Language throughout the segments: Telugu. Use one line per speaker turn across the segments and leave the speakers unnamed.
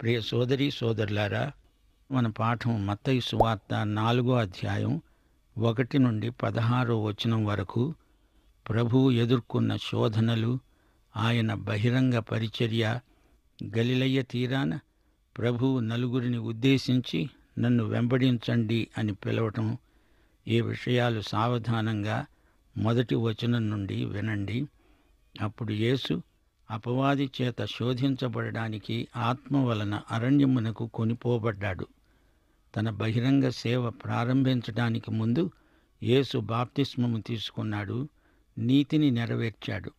ప్రియ సోదరి సోదరులారా మన పాఠం మత్తయి సువార్త నాలుగో అధ్యాయం ఒకటి నుండి పదహారో వచనం వరకు ప్రభువు ఎదుర్కొన్న శోధనలు ఆయన బహిరంగ పరిచర్య గలిలయ్య తీరాన ప్రభువు నలుగురిని ఉద్దేశించి నన్ను వెంబడించండి అని పిలవటం ఈ విషయాలు సావధానంగా మొదటి వచనం నుండి వినండి. అప్పుడు యేసు అపవాది చేత శోధించబడడానికి ఆత్మ వలన అరణ్యమునకు కొనిపోబడ్డాడు. తన బహిరంగ సేవ ప్రారంభించడానికి ముందు యేసు బాప్తిస్మము తీసుకున్నాడు నీతిని నెరవేర్చాడు.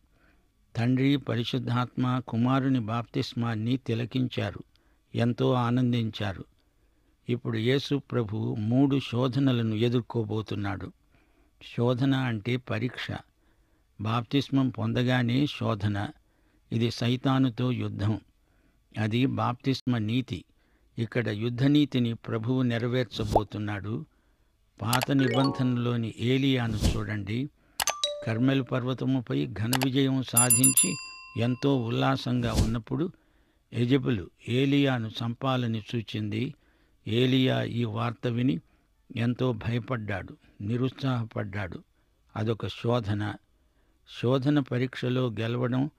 తండ్రి పరిశుద్ధాత్మ కుమారుని బాప్తిస్మాన్ని తిలకించారు ఎంతో ఆనందించారు. ఇప్పుడు యేసు ప్రభు మూడు శోధనలను ఎదుర్కోబోతున్నాడు. శోధన అంటే పరీక్ష. బాప్తిస్మం పొందగానే శోధన. ఇది సైతానుతో యుద్ధం. అది బాప్తిస్మ నీతి. ఇక్కడ యుద్ధనీతిని ప్రభువు నెరవేర్చబోతున్నాడు. పాత నిబంధనలోని ఏలియాను చూడండి. కర్మెలు పర్వతముపై ఘన విజయం సాధించి ఎంతో ఉల్లాసంగా ఉన్నప్పుడు యజబులు ఏలియాను చంపాలని సూచింది. ఏలియా ఈ వార్త విని ఎంతో భయపడ్డాడు నిరుత్సాహపడ్డాడు. అదొక శోధన. శోధన పరీక్షలో గెలవడం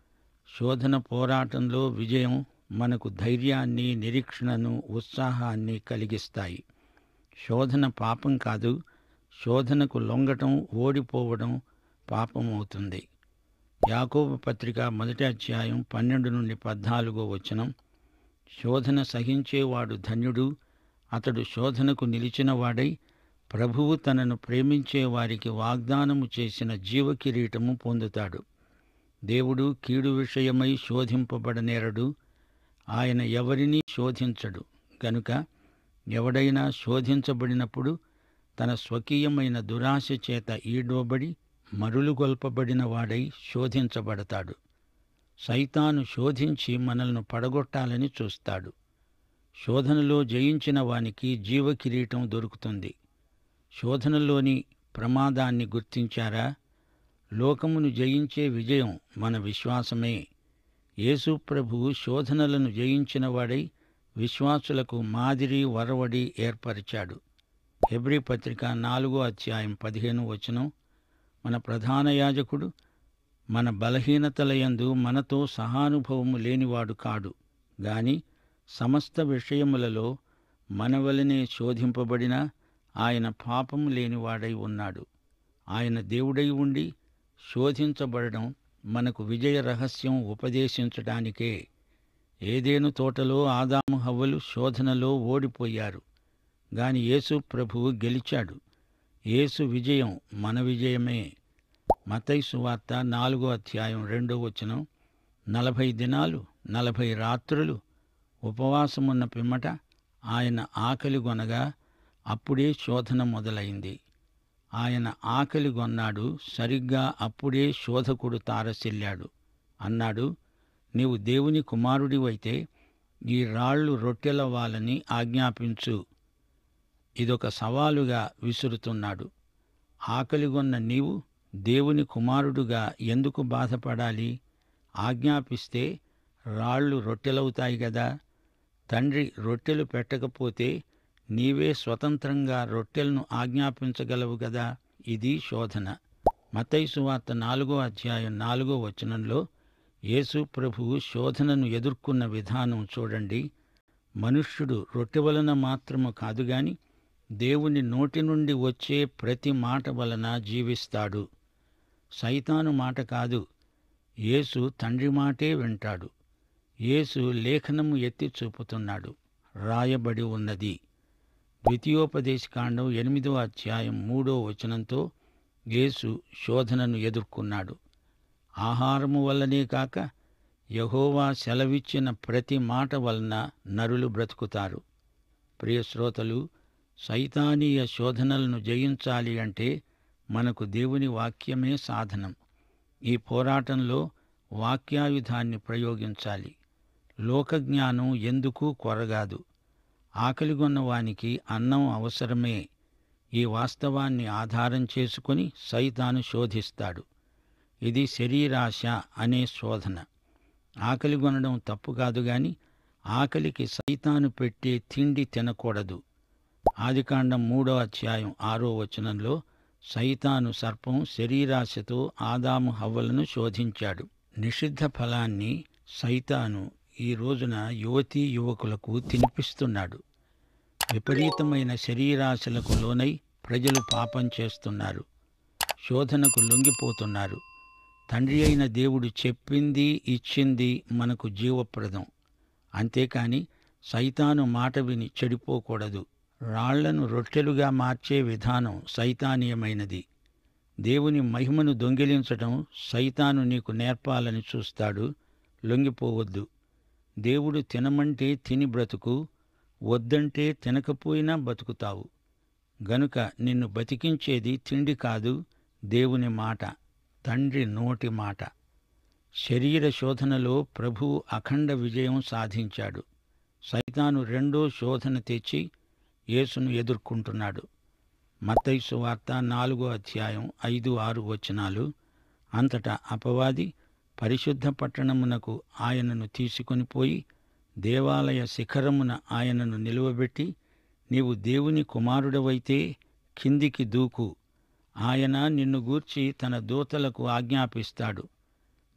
శోధన పోరాటంలో విజయం మనకు ధైర్యాన్ని నిరీక్షణను ఉత్సాహాన్ని కలిగిస్తాయి. శోధన పాపం కాదు శోధనకు లొంగటం ఓడిపోవడం పాపం అవుతుంది పత్రిక మొదటి అధ్యాయం పన్నెండు నుండి పద్నాలుగో వచనం. శోధన సహించేవాడు ధన్యుడు అతడు శోధనకు నిలిచినవాడై ప్రభువు తనను ప్రేమించే వారికి వాగ్దానము చేసిన జీవకిరీటము పొందుతాడు. దేవుడు కీడు విషయమై శోధింపబడనేరడు. ఆయన ఎవరినీ శోధించడు. గనుక ఎవడైనా శోధించబడినప్పుడు తన స్వకీయమైన దురాశ చేత ఈడోబడి మరులుగొల్పబడిన వాడై శోధించబడతాడు. సైతాను శోధించి మనల్ని పడగొట్టాలని చూస్తాడు. శోధనలో జయించిన వానికి జీవకిరీటం దొరుకుతుంది. శోధనలోని ప్రమాదాన్ని గుర్తించారా? లోకమును జయించే విజయం మన విశ్వాసమే. యేసు ప్రభువు శోధనలను జయించినవాడై విశ్వాసులకు మాదిరి వరవడి ఏర్పరిచాడు. హెబ్రి పత్రిక నాలుగో అధ్యాయం పదిహేను వచనం. మన ప్రధాన యాజకుడు మన బలహీనతల యందు మనతో సహానుభవము లేనివాడు కాడు. గాని సమస్త విషయములలో మనవలనే శోధింపబడిన ఆయన పాపము లేనివాడై ఉన్నాడు. ఆయన దేవుడై ఉండి శోధించబడడం మనకు విజయ రహస్యం ఉపదేశించడానికే. ఏదేను తోటలో ఆదాము హవ్వలు శోధనలో ఓడిపోయారు. గాని యేసు ప్రభువు గెలిచాడు. యేసు విజయం మన విజయమే. మతై సువార్త నాలుగో అధ్యాయం రెండో వచనం. నలభై దినాలు నలభై రాత్రులు ఉపవాసమున్న పిమ్మట ఆయన ఆకలి గొనగా అప్పుడే శోధన మొదలైంది. ఆయన ఆకలిగొన్నాడు సరిగ్గా అప్పుడే శోధకుడు తారసిల్లాడు. అన్నాడు నీవు దేవుని కుమారుడివైతే ఈ రాళ్ళు రొట్టెలవ్వాలని ఆజ్ఞాపించు. ఇదొక సవాలుగా విసురుతున్నాడు. ఆకలిగొన్న నీవు దేవుని కుమారుడుగా ఎందుకు బాధపడాలి? ఆజ్ఞాపిస్తే రాళ్ళు రొట్టెలవుతాయి కదా తండ్రి రొట్టెలు పెట్టకపోతే నీవే స్వతంత్రంగా రొట్టెలను ఆజ్ఞాపించగలవు గదా? ఇది శోధన. మతైసువార్త నాలుగో అధ్యాయం నాలుగో వచనంలో యేసు ప్రభువు శోధనను ఎదుర్కొన్న విధానం చూడండి. మనుష్యుడు రొట్టె వలన మాత్రము కాదుగాని దేవుని నోటి నుండి వచ్చే ప్రతి మాట వలన జీవిస్తాడు. సైతాను మాట కాదు యేసు తండ్రి మాటే వింటాడు. యేసు లేఖనము ఎత్తి చూపుతున్నాడు. రాయబడి ఉన్నది. ద్వితీయోపదేశకాండం ఎనిమిదో అధ్యాయం మూడో వచనంతో యేసు శోధనను ఎదుర్కొన్నాడు. ఆహారము వల్లనే కాక యహోవా సెలవిచ్చిన ప్రతి మాట వలన నరులు బ్రతుకుతారు. ప్రియశ్రోతలు సైతానీయ శోధనలను జయించాలి అంటే మనకు దేవుని వాక్యమే సాధనం. ఈ పోరాటంలో వాక్యాయుధాన్ని ప్రయోగించాలి. లోకజ్ఞానం ఎందుకూ కొరగాదు. ఆకలిగొన్న వానికి అన్నం అవసరమే. ఈ వాస్తవాన్ని ఆధారం చేసుకుని సైతాను శోధిస్తాడు. ఇది శరీరాశ అనే శోధన. ఆకలిగొనడం తప్పు కాదు గాని ఆకలికి సైతాను పెట్టే తిండి తినకూడదు. ఆదికాండం మూడో అధ్యాయం ఆరో వచనంలో సైతాను సర్పం శరీరాశతో ఆదాము హవ్వలను శోధించాడు. నిషిద్ధ ఫలాన్ని సైతాను ఈ రోజున యువతీ యువకులకు తినిపిస్తున్నాడు. విపరీతమైన శరీరాశలకు లోనై ప్రజలు పాపం చేస్తున్నారు. శోధనకు లొంగిపోతున్నారు. తండ్రి అయిన దేవుడు చెప్పింది ఇచ్చింది మనకు జీవప్రదం. అంతేకాని సైతాను మాట విని చెడిపోకూడదు. రాళ్ళను రొట్టెలుగా మార్చే విధానం సైతానీయమైనది. దేవుని మహిమను దొంగిలించటం సైతాను నీకు నేర్పాలని చూస్తాడు. లొంగిపోవద్దు. దేవుడు తినమంటే తిని బ్రతుకు వద్దంటే తినకపోయినా బతుకుతావు. గనుక నిన్ను బతికించేది తిండి కాదు దేవుని మాట తండ్రి నోటి మాట. శరీర శోధనలో ప్రభువు అఖండ విజయం సాధించాడు. సైతాను రెండో శోధన తెచ్చి యేసును ఎదుర్కొంటున్నాడు. మత్తైసు వార్త నాలుగో అధ్యాయం ఐదు ఆరు వచనాలు. అంతటా అపవాది పరిశుద్ధ పట్టణమునకు ఆయనను తీసుకొని పోయి దేవాలయ శిఖరమున ఆయనను నిలువబెట్టి నీవు దేవుని కుమారుడవైతే కిందికి దూకు. ఆయన నిన్ను గూర్చి తన దూతలకు ఆజ్ఞాపిస్తాడు.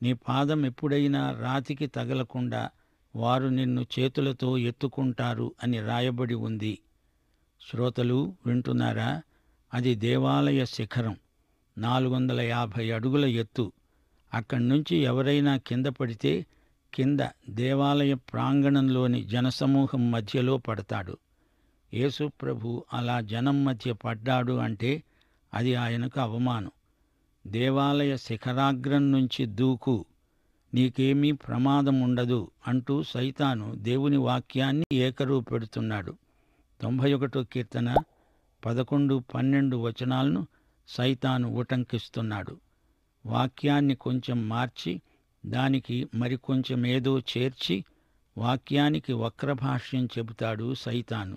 నీ పాదం ఎప్పుడైనా రాతికి తగలకుండా వారు నిన్ను చేతులతో ఎత్తుకుంటారు అని రాయబడి ఉంది. శ్రోతలు వింటున్నారా? అది దేవాలయ శిఖరం. నాలుగు వందల యాభై అడుగుల ఎత్తు. అక్కడి నుంచి ఎవరైనా కింద పడితే కింద దేవాలయ ప్రాంగణంలోని జనసమూహం మధ్యలో పడతాడు. యేసుప్రభు అలా జనం మధ్య పడ్డాడు అంటే అది ఆయనకు అవమానం. దేవాలయ శిఖరాగ్రం నుంచి దూకు నీకేమీ ప్రమాదం ఉండదు అంటూ సైతాను దేవుని వాక్యాన్ని ఏకరువు పెడుతున్నాడు తొంభై ఒకటో కీర్తన పదకొండు పన్నెండు వచనాలను సైతాను ఉటంకిస్తున్నాడు. వాక్యాన్ని కొంచెం మార్చి దానికి మరికొంచెం ఏదో చేర్చి వాక్యానికి వక్రభాష్యం చెబుతాడు సైతాను.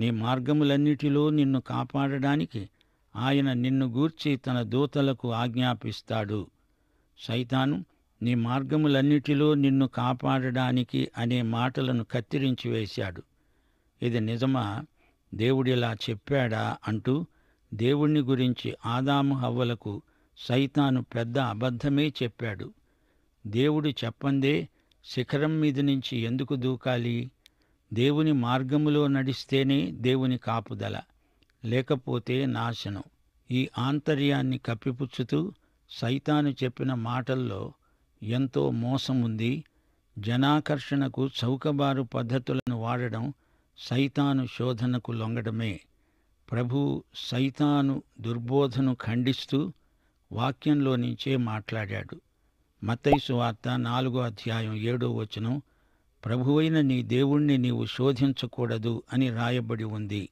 నీ మార్గములన్నిటిలో నిన్ను కాపాడడానికి ఆయన నిన్ను గూర్చి తన దూతలకు ఆజ్ఞాపిస్తాడు. సైతాను నీ మార్గములన్నిటిలో నిన్ను కాపాడడానికి అనే మాటలను కత్తిరించి వేశాడు. ఇది నిజమా? దేవుడిలా చెప్పాడా అంటూ దేవుణ్ణి గురించి ఆదాము హవ్వలకు సైతాను పెద్ద అబద్ధమే చెప్పాడు. దేవుడు చెప్పందే శిఖరం మీద నుంచి ఎందుకు దూకాలి? దేవుని మార్గములో నడిస్తేనే దేవుని కాపుదల లేకపోతే నాశనం. ఈ ఆంతర్యాన్ని కప్పిపుచ్చుతూ సైతాను చెప్పిన మాటల్లో ఎంతో మోసముంది. జనాకర్షణకు చౌకబారు పద్ధతులను వాడడం సైతాను శోధనకు లొంగడమే. ప్రభు సైతాను దుర్బోధను ఖండిస్తూ వాక్యంలో నుంచే మాట్లాడాడు. మతైసు వార్త నాలుగో అధ్యాయం ఏడో వచనం ప్రభువైన నీ దేవుణ్ణి నీవు శోధించకూడదు అని రాయబడి ఉంది.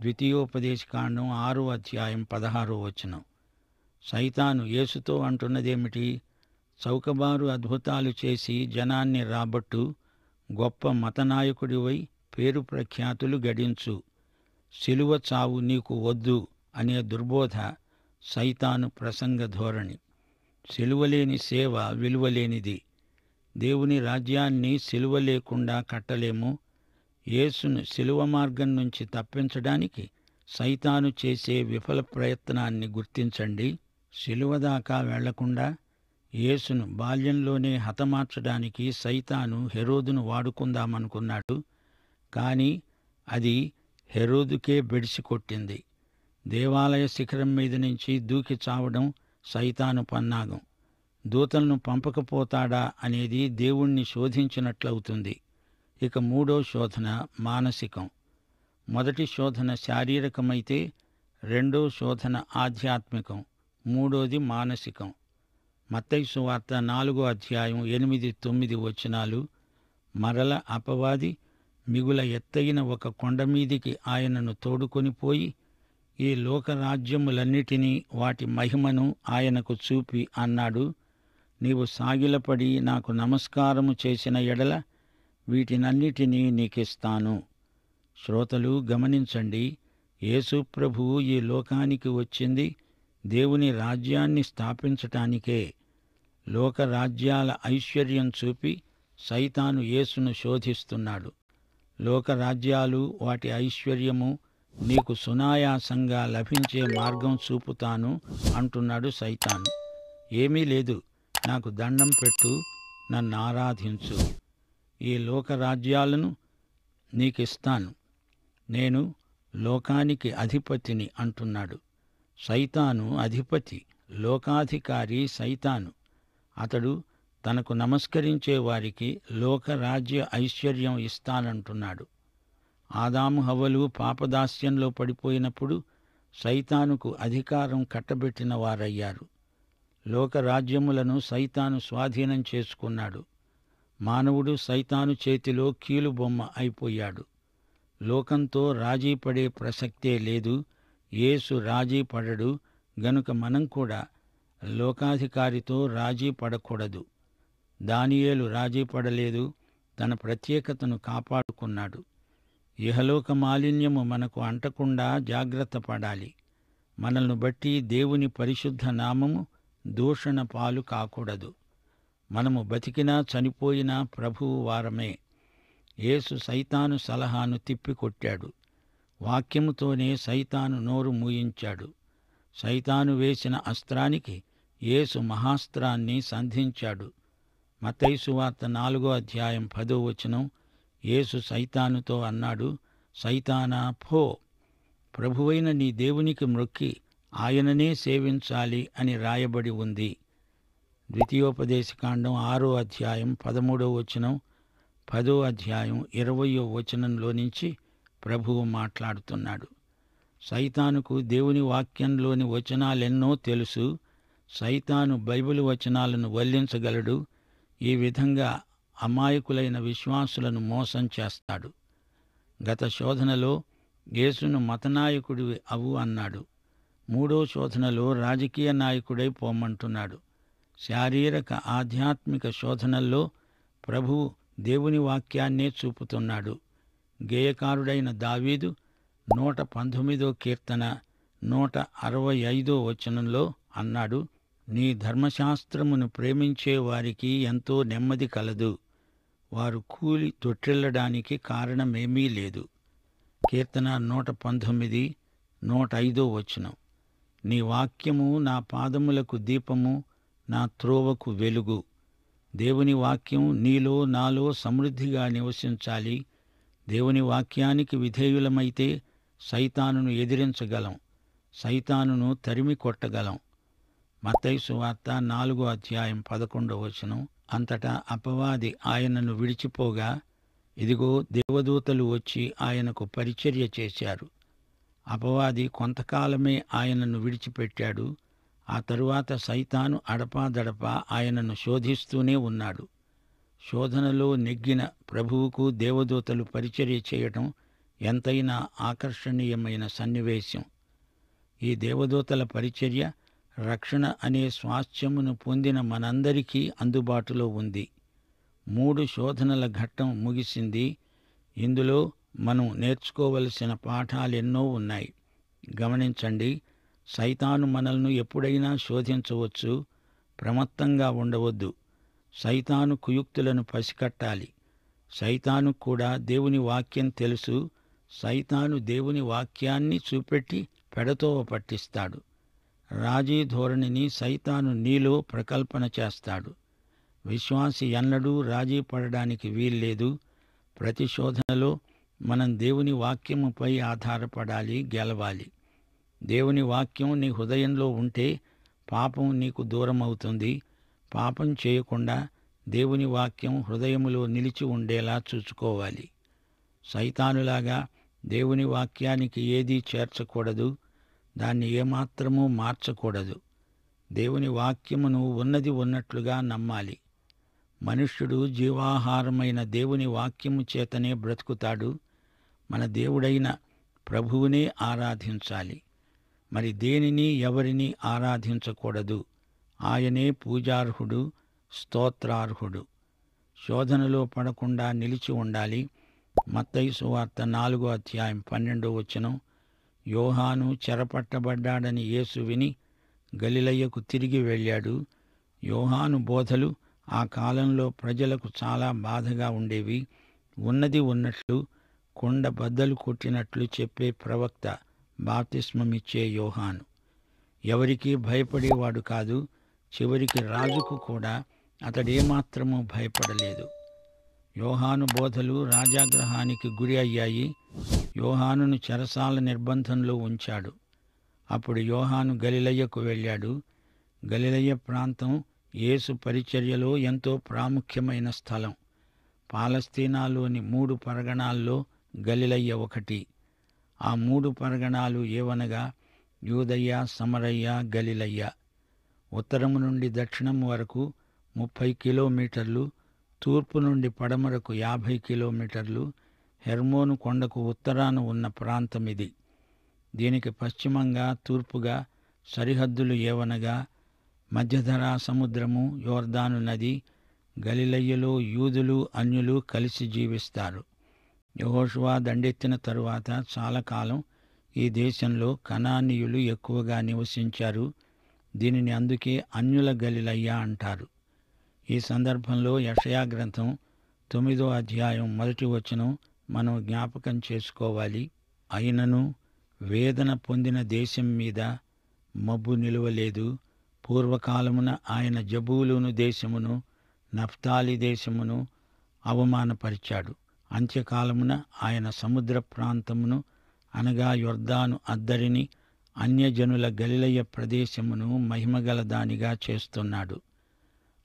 ద్వితీయోపదేశకాండం ఆరో అధ్యాయం పదహారో వచనం. సైతాను యేసుతో అంటున్నదేమిటి? చౌకబారు అద్భుతాలు చేసి జనాన్ని రాబట్టు గొప్ప మతనాయకుడివై పేరు ప్రఖ్యాతులు గడించు. శిలువ చావు నీకు వద్దు అనే దుర్బోధ సైతాను ప్రసంగ ధోరణి. సిలువలేని సేవ విలువలేనిది. దేవుని రాజ్యాన్ని సిలువ లేకుండా కట్టలేము. యేసును సిలువ మార్గం నుంచి తప్పించడానికి సైతాను చేసే విఫల ప్రయత్నాన్ని గుర్తించండి. సిలువ దాకా వెళ్ళకుండా యేసును బాల్యంలోనే హతమార్చడానికి సైతాను హెరోదును వాడుకుందామనుకున్నాడు. కాని అది హెరోదుకే బెడిసి కొట్టింది. దేవాలయ శిఖరం మీద నుంచి దూకి చావడం సైతాను పన్నాగం. దూతలను పంపకపోతాడా అనేది దేవుణ్ణి శోధించినట్లవుతుంది. ఇక మూడో శోధన మానసికం. మొదటి శోధన శారీరకమైతే రెండో శోధన ఆధ్యాత్మికం మూడోది మానసికం. మత్తైసు వార్త నాలుగో అధ్యాయం ఎనిమిది తొమ్మిది వచనాలు మరల అపవాది మిగుల ఎత్తైన ఒక కొండ మీదికి ఆయనను తోడుకొని పోయి ఈ లోకరాజ్యములన్నిటినీ వాటి మహిమను ఆయనకు చూపి అన్నాడు. నీవు సాగిలపడి నాకు నమస్కారము చేసిన ఎడల వీటినన్నిటినీ నీకిస్తాను. శ్రోతలు గమనించండి యేసుప్రభు ఈ లోకానికి వచ్చింది దేవుని రాజ్యాన్ని స్థాపించటానికే. లోకరాజ్యాల ఐశ్వర్యం చూపి సైతాను యేసును శోధిస్తున్నాడు. లోకరాజ్యాలు వాటి ఐశ్వర్యము నీకు సునాయాసంగా లభించే మార్గం చూపుతాను అంటున్నాడు సైతాను. ఏమీ లేదు నాకు దండం పెట్టు నన్ను ఆరాధించు. ఈ లోకరాజ్యాలను నీకిస్తాను. నేను లోకానికి అధిపతిని అంటున్నాడు. సైతాను అధిపతి లోకాధికారి సైతాను. అతడు తనకు నమస్కరించే వారికి లోకరాజ్య ఐశ్వర్యం ఇస్తానంటున్నాడు. ఆదాము హవ్వలు పాపదాస్యంలో పడిపోయినప్పుడు సైతానుకు అధికారం కట్టబెట్టిన వారయ్యారు. లోకరాజ్యములను సైతాను స్వాధీనం చేసుకున్నాడు. మానవుడు సైతాను చేతిలో కీలుబొమ్మ అయిపోయాడు. లోకంతో రాజీ పడే ప్రసక్తే లేదు. యేసు రాజీ పడడు. గనుక మనం కూడా లోకాధికారితో రాజీ పడకూడదు. దానియేలు రాజీ పడలేదు. తన ప్రత్యేకతను కాపాడుకున్నాడు. ఇహలోక మాలిన్యము మనకు అంటకుండా జాగ్రత్త పడాలి. మనల్ని బట్టి దేవుని పరిశుద్ధ నామము దూషణ పాలు కాకూడదు. మనము బతికినా చనిపోయినా ప్రభువు వారమే. యేసు సైతాను సలహాను తిప్పికొట్టాడు. వాక్యముతోనే సైతాను నోరు మూయించాడు. సైతాను వేసిన అస్త్రానికి యేసు మహాస్త్రాన్ని సంధించాడు. మతైసు వార్త నాలుగో అధ్యాయం పదో వచనం యేసు సైతానుతో అన్నాడు సైతానా ఫో ప్రభువైన నీ దేవునికి మ్రొక్కి ఆయననే సేవించాలి అని రాయబడి ఉంది. ద్వితీయోపదేశకాండం ఆరో అధ్యాయం పదమూడో వచనం పదో అధ్యాయం ఇరవయో వచనంలో నుంచి ప్రభువు మాట్లాడుతున్నాడు. సైతానుకు దేవుని వాక్యంలోని వచనాలెన్నో తెలుసు. సైతాను బైబిల్ వచనాలను వల్లించగలడు. ఈ విధంగా అమాయకులైన విశ్వాసులను మోసం చేస్తాడు. గత శోధనలో యేసును మతనాయకుడివి అవు అన్నాడు. మూడో శోధనలో రాజకీయ నాయకుడై పోమంటున్నాడు. శారీరక ఆధ్యాత్మిక శోధనల్లో ప్రభువు దేవుని వాక్యాన్నే చూపుతున్నాడు. గేయకారుడైన దావీదు నూట పంతొమ్మిదో కీర్తన నూట అరవై ఐదో వచనంలో అన్నాడు నీ ధర్మశాస్త్రమును ప్రేమించే వారికి ఎంతో నెమ్మది కలదు. వారు కూలి తొట్టిల్లడానికి కారణమేమీ లేదు. కీర్తన నూట పంతొమ్మిది నూట ఐదో వచనం. నీ వాక్యము నా పాదములకు దీపము నా త్రోవకు వెలుగు. దేవుని వాక్యం నీలో నాలో సమృద్ధిగా నివసించాలి. దేవుని వాక్యానికి విధేయులమైతే సైతానును ఎదిరించగలం. సైతానును తరిమి కొట్టగలం మత్తైసు వార్త నాలుగో అధ్యాయం పదకొండవ వచనం. అంతటా అపవాది ఆయనను విడిచిపోగా ఇదిగో దేవదూతలు వచ్చి ఆయనకు పరిచర్య చేశారు. అపవాది కొంతకాలమే ఆయనను విడిచిపెట్టాడు. ఆ తరువాత సైతాను అడపాదడపా ఆయనను శోధిస్తూనే ఉన్నాడు. శోధనలో నెగ్గిన ప్రభువుకు దేవదూతలు పరిచర్య చేయటం ఎంతైనా ఆకర్షణీయమైన సన్నివేశం. ఈ దేవదూతల పరిచర్య రక్షణ అనే స్వాస్థ్యమును పొందిన మనందరికీ అందుబాటులో ఉంది. మూడు శోధనల ఘట్టం ముగిసింది. ఇందులో మనం నేర్చుకోవలసిన పాఠాలెన్నో ఉన్నాయి. గమనించండి సైతాను మనల్ని ఎప్పుడైనా శోధించవచ్చు ప్రమత్తంగా ఉండవద్దు. సైతాను కుయుక్తులను పసికట్టాలి. సైతాను కూడా దేవుని వాక్యం తెలుసు. సైతాను దేవుని వాక్యాన్ని చూపెట్టి పెడతోవ పట్టిస్తాడు. రాజీ ధోరణిని సైతాను నీలో ప్రకల్పన చేస్తాడు. విశ్వాసి ఎన్నడూ రాజీ పడడానికి వీల్లేదు. ప్రతిశోధనలో మనం దేవుని వాక్యముపై ఆధారపడాలి గెలవాలి. దేవుని వాక్యం నీ హృదయంలో ఉంటే పాపం నీకు దూరం అవుతుంది పాపం చేయకుండా దేవుని వాక్యం హృదయములో నిలిచి ఉండేలా చూసుకోవాలి సైతానులాగా దేవుని వాక్యానికి ఏదీ చేర్చకూడదు. దాన్ని ఏమాత్రమూ మార్చకూడదు. దేవుని వాక్యమును ఉన్నది ఉన్నట్లుగా నమ్మాలి. మనుష్యుడు జీవాహారమైన దేవుని వాక్యము చేతనే బ్రతుకుతాడు. మన దేవుడైన ప్రభువునే ఆరాధించాలి. మరి దేనిని ఎవరిని ఆరాధించకూడదు? ఆయనే పూజార్హుడు స్తోత్రార్హుడు. శోధనలో పడకుండా నిలిచి ఉండాలి. మత్తయి సువార్త నాలుగో అధ్యాయం పన్నెండో వచనం. యోహాను చెరపట్టబడ్డాడని యేసు విని గలిలయ్యకు తిరిగి వెళ్ళాడు. యోహాను బోధలు ఆ కాలంలో ప్రజలకు చాలా బాధగా ఉండేవి. ఉన్నది ఉన్నట్లు కొండ బద్దలు కొట్టినట్లు చెప్పే ప్రవక్త బాప్తిస్మమిచ్చే యోహాను. ఎవరికీ భయపడేవాడు కాదు చివరికి రాజుకు కూడా అతడేమాత్రము భయపడలేదు. యోహాను బోధలు రాజాగ్రహానికి గురి అయ్యాయి. యోహానును చెరసాల నిర్బంధంలో ఉంచాడు. అప్పుడు యోహాను గలిలయ్యకు వెళ్ళాడు. గలిలయ్య ప్రాంతం యేసు పరిచర్యలో ఎంతో ప్రాముఖ్యమైన స్థలం. పాలస్తీనాలోని మూడు పరగణాల్లో గలిలయ్య ఒకటి. ఆ మూడు పరగణాలు ఏవనగా యూదయ్య సమరయ్య గలిలయ్య ఉత్తరము నుండి దక్షిణం వరకు ముప్పై కిలోమీటర్లు తూర్పు నుండి పడమరకు యాభై కిలోమీటర్లు హెర్మోను కొండకు ఉత్తరాన ఉన్న ప్రాంతం ఇది దీనికి పశ్చిమంగా తూర్పుగా సరిహద్దులు ఏవనగా మధ్యధరా సముద్రము యోర్దాను నది గలిలయ్యలో యూదులు అన్యులు కలిసి జీవిస్తారు. యహోషువా దండెత్తిన తరువాత చాలా కాలం ఈ దేశంలో కణానీయులు ఎక్కువగా నివసించారు. దీనిని అందుకే అన్యుల గలిలయ్య అంటారు. ఈ సందర్భంలో యషయా గ్రంథం తొమ్మిదో అధ్యాయం మొదటి వచనం మనం జ్ఞాపకం చేసుకోవాలి. అయినను వేదన పొందిన దేశం మీద మబ్బు నిలువలేదు. పూర్వకాలమున ఆయన జబూలును దేశమును నఫ్తాలి దేశమును అవమానపరిచాడు. అంత్యకాలమున ఆయన సముద్ర ప్రాంతమును అనగా యొర్దాను అద్దరిని అన్యజనుల గలిలయ ప్రదేశమును మహిమగల దానిగా చేస్తున్నాడు.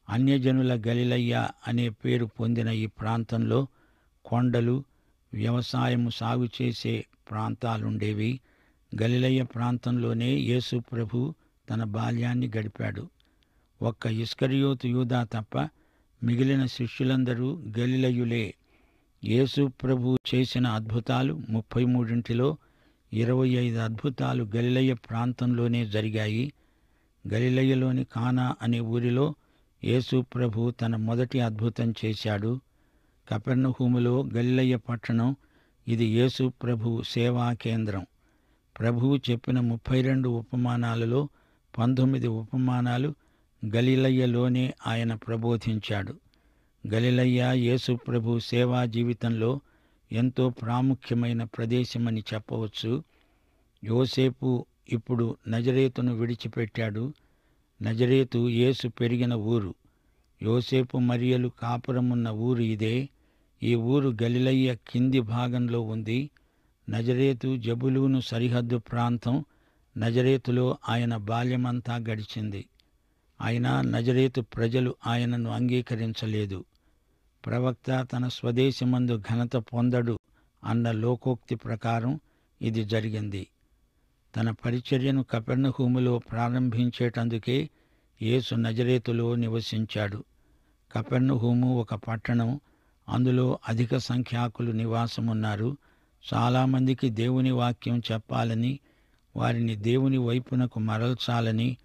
అన్యజనుల గలిలయ్య అనే పేరు పొందిన ఈ ప్రాంతంలో కొండలు వ్యవసాయము సాగు చేసే ప్రాంతాలుండేవి. గలిలయ్య ప్రాంతంలోనే యేసు ప్రభు తన బాల్యాన్ని గడిపాడు. ఒక్క ఇస్కరియోతు యూదా తప్ప మిగిలిన శిష్యులందరూ గలిలయులే. యేసు ప్రభు చేసిన అద్భుతాలు ముప్పై మూడింటిలో ఇరవై ఐదు అద్భుతాలు గలిలయ ప్రాంతంలోనే జరిగాయి. గలిలయలోని కానా అనే ఊరిలో యేసు ప్రభు తన మొదటి అద్భుతం చేశాడు. కపెర్ణహూములో గల్లయ్య పట్టణం. ఇది యేసు ప్రభు సేవా కేంద్రం. ప్రభువు చెప్పిన ముప్పై రెండు ఉపమానాలలో పంతొమ్మిది ఉపమానాలు గలిలయ్యలోనే ఆయన ప్రబోధించాడు. గలిలయ్య యేసు ప్రభు సేవా జీవితంలో ఎంతో ప్రాముఖ్యమైన ప్రదేశమని చెప్పవచ్చు. యోసేపు ఇప్పుడు నజరేతును విడిచిపెట్టాడు. నజరేతు యేసు పెరిగిన ఊరు. యోసేపు మరియలు కాపురమున్న ఊరు ఇదే. ఈ ఊరు గలిలయ్య కింది భాగంలో ఉంది. నజరేతు జబులూను సరిహద్దు ప్రాంతం నజరేతులో ఆయన బాల్యమంతా గడిచింది. అయినా నజరేతు ప్రజలు ఆయనను అంగీకరించలేదు. ప్రవక్త తన స్వదేశమందు ఘనత పొందడు అన్న లోకోక్తి ప్రకారం ఇది జరిగింది. తన పరిచర్యను కపెర్ణహూములో ప్రారంభించేటందుకే యేసు నజరేతులో నివసించాడు. కపెర్ణహూము ఒక పట్టణం అందులో అధిక సంఖ్యాకులు నివాసమున్నారు. చాలామందికి దేవుని వాక్యం చెప్పాలని వారిని దేవుని వైపునకు మరల్చాలని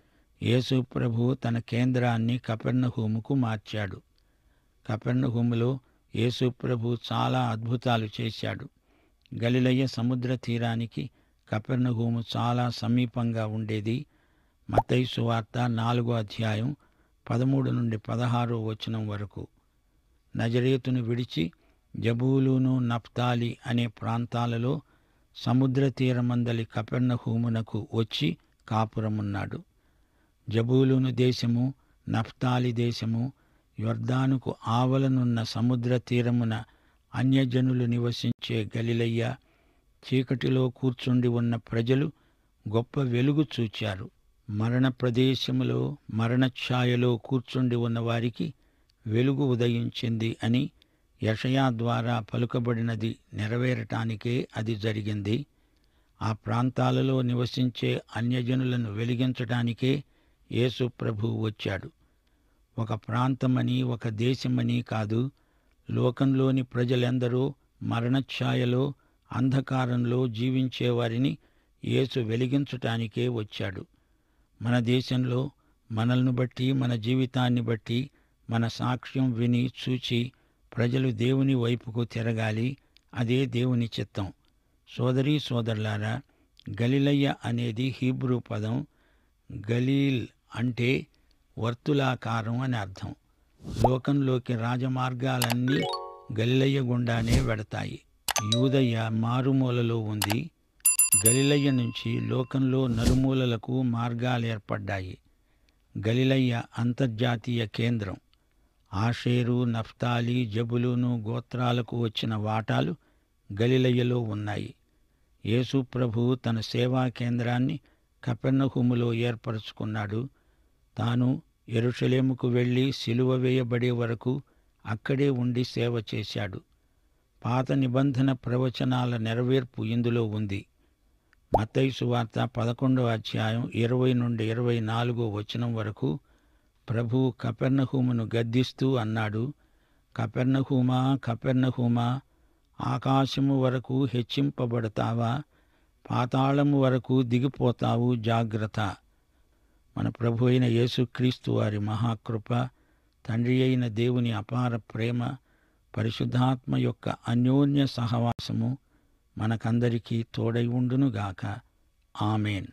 యేసు ప్రభు తన కేంద్రాన్ని కపెర్ణహూముకు మార్చాడు. కపెర్ణహూములో యేసు ప్రభు చాలా అద్భుతాలు చేశాడు. గలిలయ్య సముద్ర తీరానికి కపెర్ణహూము చాలా సమీపంగా ఉండేది. మతైసు వార్త నాలుగో అధ్యాయం పదమూడు నుండి పదహారో వచనం వరకు. నజరేతును విడిచి జబూలును నప్తాలి అనే ప్రాంతాలలో సముద్ర తీరమందలి కపెర్ణహూమునకు వచ్చి కాపురమున్నాడు. జబూలును దేశము నఫ్తాలి దేశము యొర్దానుకు ఆవలనున్న సముద్ర తీరమున అన్యజనులు నివసించే గలిలయ్య చీకటిలో కూర్చుండి ఉన్న ప్రజలు గొప్ప వెలుగు చూచారు. మరణ ప్రదేశములో మరణఛాయలో కూర్చుండి ఉన్న వారికి వెలుగు ఉదయించింది అని యషయా ద్వారా పలుకబడినది నెరవేరటానికే అది జరిగింది. ఆ ప్రాంతాలలో నివసించే అన్యజనులను వెలిగించటానికే యేసు ప్రభు వచ్చాడు. ఒక ప్రాంతమని ఒక దేశమని కాదు లోకంలోని ప్రజలెందరో మరణఛాయలో అంధకారంలో జీవించేవారిని యేసు వెలిగించటానికే వచ్చాడు. మన దేశంలో మనల్ని బట్టి మన జీవితాన్ని బట్టి మన సాక్ష్యం విని చూచి ప్రజలు దేవుని వైపుకు తిరగాలి అదే దేవుని చిత్తం. సోదరీ సోదరులారా గలిలయ్య అనేది హీబ్రూ పదం గలీల్ అంటే వర్తులాకారం అని అర్థం. లోకంలోకి రాజమార్గాలన్నీ గలిలయ్య గుండానే వెడతాయి. యూదయ్య మారుమూలలో ఉంది. గలిలయ్య నుంచి లోకంలో నలుమూలలకు మార్గాలు ఏర్పడ్డాయి. గలిలయ్య అంతర్జాతీయ కేంద్రం. ఆషేరు నఫ్తాలి జబులును గోత్రాలకు వచ్చిన వాటాలు గలిలయ్యలో ఉన్నాయి. యేసుప్రభు తన సేవా కేంద్రాన్ని కపెన్నహుములో ఏర్పరచుకున్నాడు. తాను ఎరుషలేముకు వెళ్ళి సిలువ వేయబడే వరకు అక్కడే ఉండి సేవ చేశాడు. పాత నిబంధన ప్రవచనాల నెరవేర్పు ఇందులో ఉంది. మత్తయి సువార్త పదకొండవ అధ్యాయం ఇరవై నుండి ఇరవై నాలుగో వచనం వరకు ప్రభు కపెర్నహూమును గద్దిస్తూ అన్నాడు కపెర్నహూమా కపెర్నహూమా ఆకాశము వరకు హెచ్చింపబడతావా? పాతాళము వరకు దిగిపోతావు జాగ్రత్త. మన ప్రభు అయిన యేసుక్రీస్తు వారి మహాకృప తండ్రి అయిన దేవుని అపార ప్రేమ పరిశుద్ధాత్మ యొక్క అన్యోన్య సహవాసము మనకందరికీ తోడై ఉండునుగాక. ఆమెన్.